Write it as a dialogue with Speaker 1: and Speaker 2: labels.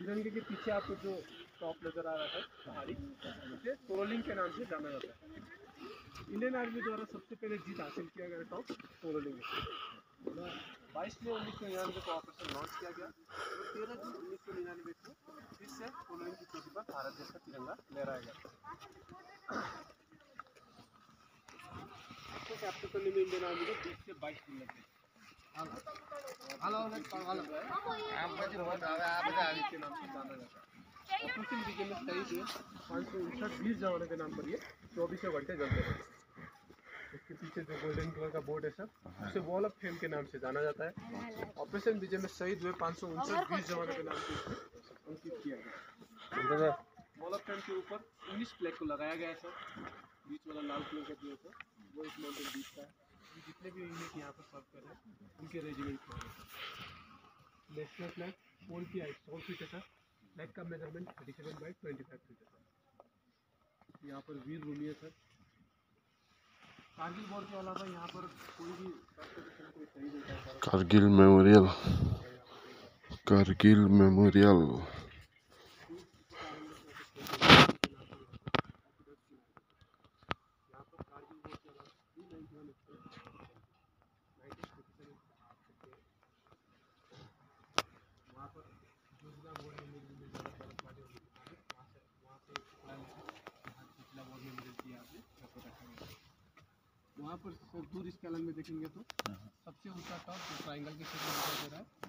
Speaker 1: तिरंगे के पीछे आपको जो टॉप नज़र आ रहा है पहाड़ी इसे सोलोलिंग के नाम से जाना जाता है। इंडियन आर्मी द्वारा सबसे पहले जीत हासिल किया गया टॉप सोलोलिंग बाईस में उन्नीस सौ निन्यानवे को ऑपरेशन लॉन्च किया गया। और तेरह जून उन्नीस सौ निन्यानवे को फिर से सोलोलिंग की चोटी पर भारत देश का तिरंगा लहराया गया। कैप्चर करने में इंडियन आर्मी को बीस से बाईस दिन के नाम से जाना जाता है ऑपरेशन विजय में शहीद हुए पाँच सौ उनसठ बीस जवानों के नाम से अंकित किया गया वॉल ऑफ़ फेम के ऊपर उन्नीस फ्लैग को लगाया गया है सर बीच वाला लाल कलर का जो है वो इस माउंटेन बीच का है। ये जितने भी यूनिट यहाँ पर सर्व कर रहे हैं उनके रेजिमेंट का है नेशनल फ्लैग फोर की हाइट सौ फीट है सर फ्लैग का measurement thirty seven by twenty five feet है। सर यहाँ पर वीर भूमि है सर कारगिल वॉर के अलावा यहाँ पर कोई भी कोई शहीद होता है
Speaker 2: कारगिल मेमोरियल कारगिल मेमोरियल
Speaker 1: यहाँ पर कारगिल वॉर के अलावा भी नाइन्टी वन वहाँ पर जोजिला वॉर में मिली में ज़्यादा बर्फबारी होने के कारण वहाँ से वहाँ पे पिछला वॉर में मिली थी आपने रखा गया वहाँ पर दूर स्केलन में देखेंगे तो सबसे ऊँचा टॉप जो ट्राइंगल के शेप में दिखाई दे रहा है।